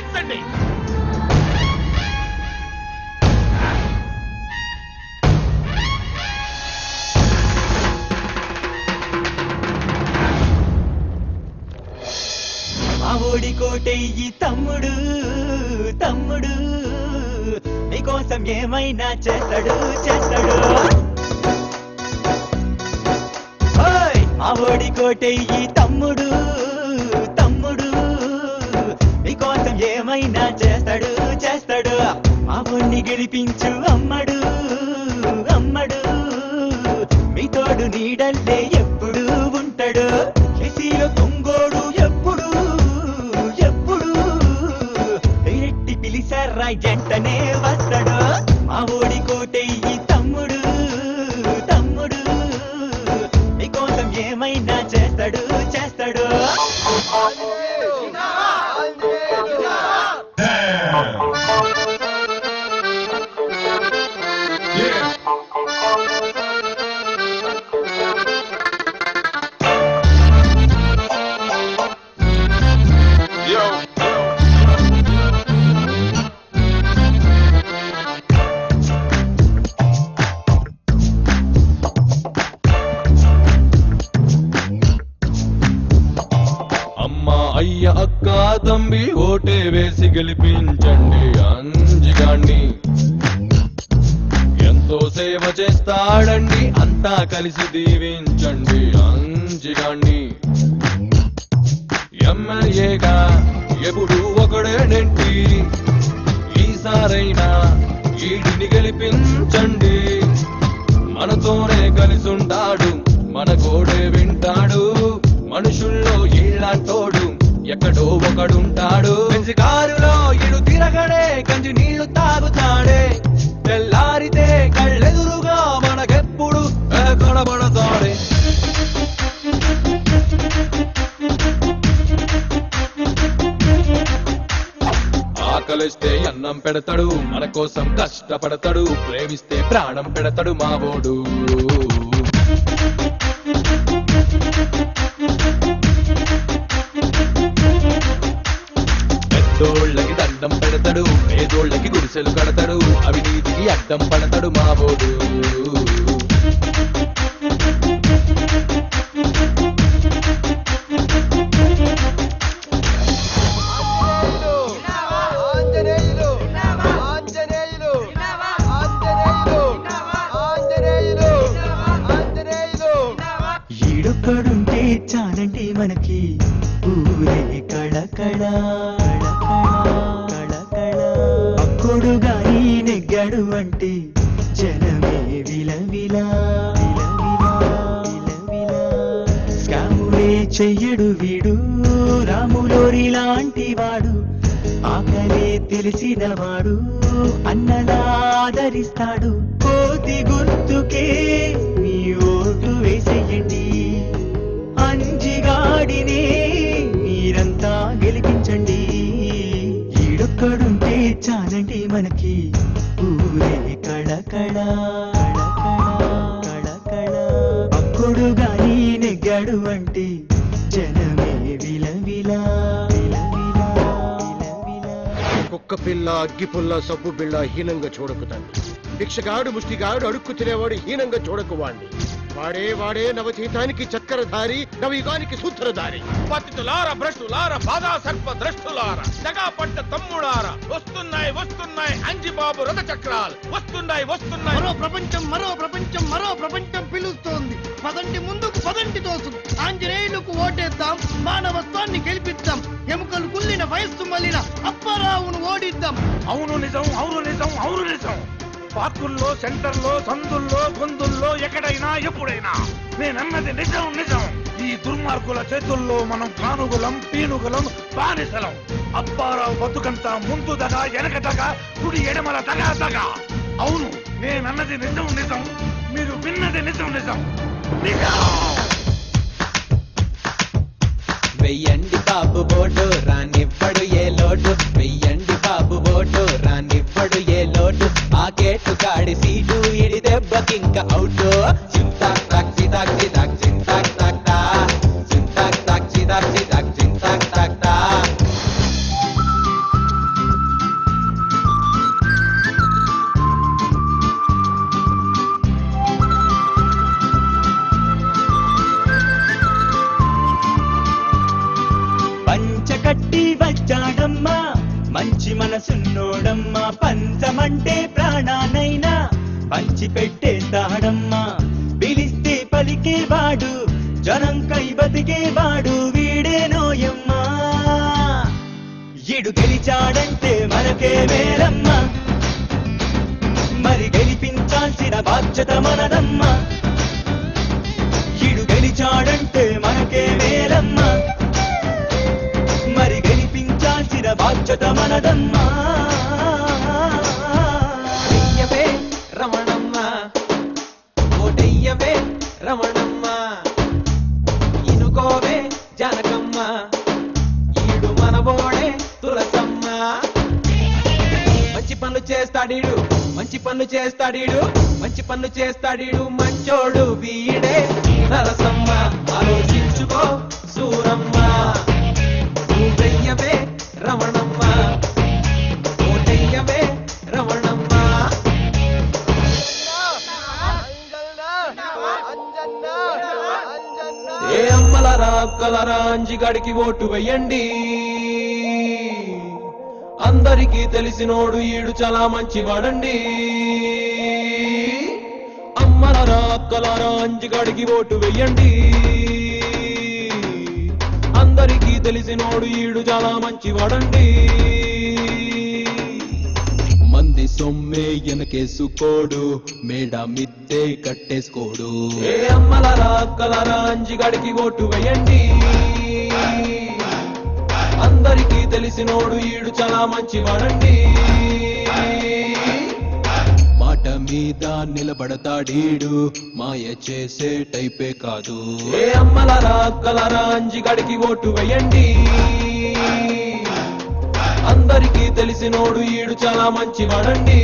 భరించండి మావోడి ఓడి కోటయ్యి తమ్ముడు తమ్ముడు నీకోసం ఏమైనా చేస్తాడు చేస్తాడు ఓయ్! ఓడి కోటయ్యి తమ్ముడు గెలిపించు అమ్మడు అమ్మడు. మీ తోడు నీడల్లే ఎప్పుడు ఉంటాడు ఎసిలో కొంగోడు ఎప్పుడు ఎప్పుడు. ఎట్టి పిలిసారా జంటనే వస్తాడు మా ఓడి కోటయ్యి తమ్ముడు. తమ్ముడు నీకోసం ఏమైనా చేస్తాడు చేస్తాడు. తంబి ఓటే వేసి గెలిపించండి అంజిగాన్ని ఎంతో సేవ చేస్తాడండి అంతా కలిసి దీవించండి అంజిగాన్ని ఎమ్మెల్యేగా ఎప్పుడు ఒకడేనంటి ఈసారైనా ఈడిని గెలిపించండి. మనతోనే కలిసి ఒకడుంటాడు కారులో ఇడు తిరగడే గంజి నీళ్ళు తాగుతాడే. తెల్లారితే కళ్ళెదురుగా మనకెప్పుడు కనబడతాడే? ఆకలిస్తే అన్నం పెడతాడు మన కోసం కష్టపడతాడు ప్రేమిస్తే ప్రాణం పెడతాడు మావోడు పెడతాడు పేదోళ్ళకి గుడిసెలు కడతాడు అవినీతికి అడ్డం పడతాడు మావోడు ఆంజనేయులు ఈడొక్కడుంటే చాలంటే మనకి ఊరే కళకళ కళకళ తోడుగా గాని నెగ్గాడు అంటే జనమే విలవిలా. స్కాములే చెయ్యడు వీడు రాములోరి లాంటి వాడు ఆకలే తెలిసిన వాడు అన్నలాదరిస్తాడు కోతి గుర్తుకే మీ ఓటు వేసేయండి. అంజిగాడినే మీరంతా గెలిపించండి. ఈడొక్కడుంటే చాలండి మనకి ఊరే కళకళ కళకళ అప్పుడు గాని నెగ్గాడు అంటే జనమే విలవిలా విలవిలా కుక్క పిల్ల అగ్గి సబ్బు బిళ్ళ హీనంగా చూడకు తండ్రి. భిక్షగాడు ముష్టిగాడు అడుక్కు తినేవాడు హీనంగా చూడకు వాణ్ణి. వాడే వాడే నవతీతానికి చక్కెరధారి నవయుగానికి సూత్రధారి. పతితులార భ్రష్టులార బాధా సర్ప ద్రష్టులార దగా పట్ట తమ్ముడార వస్తున్నాయి వస్తున్నాయి అంజిబాబు రథ చక్రాలు వస్తున్నాయి వస్తున్నాయి. మరో ప్రపంచం మరో ప్రపంచం మరో ప్రపంచం పిలుస్తోంది. పదండి ముందుకు పదండి తోసు ఆంజనేయులకు ఓటేద్దాం మానవత్వాన్ని గెలిపిద్దాం ఎముకలు కుల్లిన వయస్సు మళ్ళిన అప్పారావును ఓడిద్దాం. అవును నిజం అవును నిజం అవును నిజం. పార్కుల్లో సెంటర్లో సందుల్లో ఎక్కడైనా ఎప్పుడైనా? నేనన్నది నిజం నిజం. ఈ దుర్మార్గుల చేతుల్లో మనం కానుగులం పీనుగులం బానిసలం. అప్పారావు బతుకంతా ముందు దగ వెనక దగ కుడి ఎడమల దగ దగ. అవును నేనన్నది నిజం నిజం. మీరు విన్నది నిజం నిజం. నిజం! వెయ్యండి బాబు బోటు రానివ్వడు ఏ లోటు. వెయ్యండి బాబు బోటు రానివ్వడు ఏ లోటు. ఆ గేటు కాడి సీటు కింక అవుట్ జిమ్ తాక్ చి తాక్ చి తాక్ తాక్ తా తాక్ చి తాక్ చి తాక్ తాక్ తా పంచకట్టి వచ్చాడమ్మా మంచి మనసున్నోడమ్మా పంచమంటే ప్రాణానై పంచి పెట్టేస్తాడమ్మా పిలిస్తే పలికేవాడు జనం కై బతికేవాడు వీడేనోయమ్మా ఇడు గెలిచాడంటే మనకే మేలమ్మా. మరి గెలిపించాల్సిన బాధ్యత మనదమ్మా. ఇడు గెలిచాడంటే మనకే మేలమ్మా. మరి గెలిపించాల్సిన బాధ్యత మనదమ్మా. మనబోడే తులసమ్మ. మంచి పనులు చేస్తాడీడు మంచి పనులు చేస్తాడీడు మంచి పనులు చేస్తాడీడు మంచోడు వీడే నరసమ్మ ఆలోచించుకో సూరమ్మ. నువ్వెయ్యవే రమణమ్మ. ఓటెయ్యవే రమణమ్మ. ఏ అమ్మలరా అక్కలరా అంజిగడికి ఓటు వెయ్యండి అందరికీ తెలిసినోడు ఈడు చాలా మంచివాడండి. అమ్మలరా అక్కలారా అంజిగడికి ఓటు వెయ్యండి. అందరికీ తెలిసినోడు ఈడు చాలా మంచివాడండి. మంది సొమ్మే ఎనకేసుకోడు మేడ మిద్దే కట్టేసుకోడు. ఏ అమ్మలరా అక్కలారా అంజిగడికి ఓటు వెయ్యండి. అందరికీ తెలిసినోడు ఈడు చాలా మంచివాడండి. మాట మీద నిలబడతాడీడు మాయ చేసే టైపే కాదు. ఏ అమ్మలరా అక్కలరా అంజిగడికి ఓటు వేయండి. అందరికీ తెలిసినోడు ఈడు చాలా మంచివాడండి.